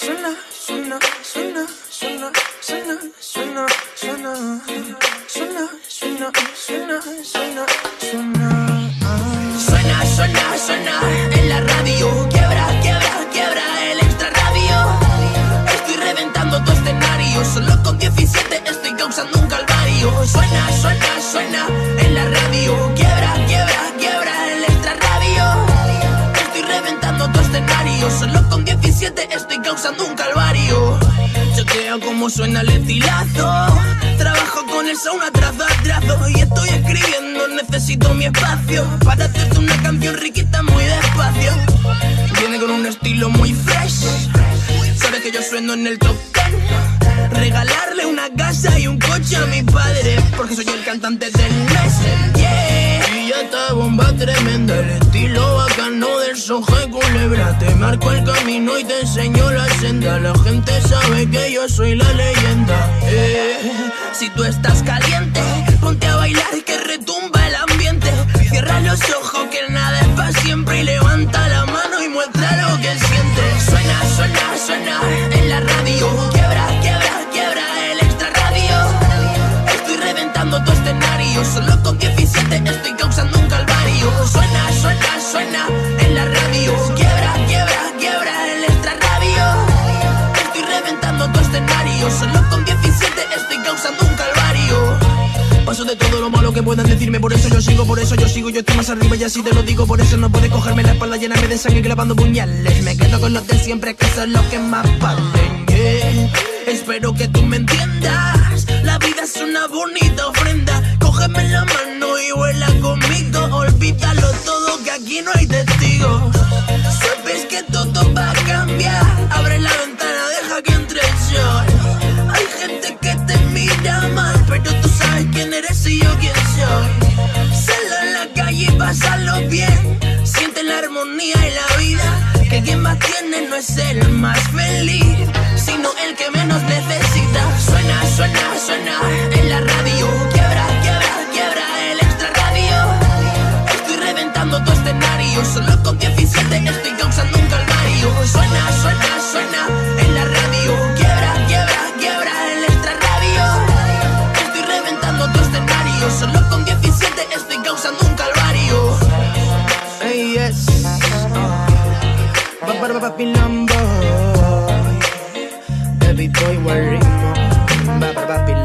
suena, suena, suena, suena, suena, suena, suena, suena, suena, suena, suena, suena. Suena, suena, suena en la radio, quiebra, quiebra, quiebra el extra radio. Estoy reventando tu escenario, solo con 17 estoy causando un calvario. Suena, suena, suena en la radio, quiebra, quiebra, quiebra el extra radio. Estoy reventando tu escenario, solo causando un calvario. Chequea cómo suena el estilazo. Trabajo con el sauna trazo a trazo. Y estoy escribiendo, necesito mi espacio. Para hacerte una canción riquita muy despacio. Viene con un estilo muy fresh. Sabes que yo sueno en el top ten. Regalarle una casa y un coche a mi padre. Porque soy el cantante del Te marco el camino y te enseño la senda. La gente sabe que yo soy la leyenda. Eh, Si tú estás caliente, ponte a bailar De todo lo malo que puedan decirme, por eso yo sigo, por eso yo sigo, yo estoy más arriba y así te lo digo, por eso no puedes cogerme la espalda, llenarme de sangre clavando puñales. Me quedo con los de siempre, que son los que más valen. Espero que tú me entiendas, la vida es una bonita ofrenda. Cógeme la mano y vuela conmigo, olvídalo todo que aquí no hay testigos. Y la vida. Que quien más tiene no es el más feliz, sino el que menos necesita. Babylon boy Baby boy, worry mo Babylon